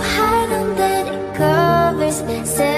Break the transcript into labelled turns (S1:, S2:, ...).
S1: hide under it covers. Say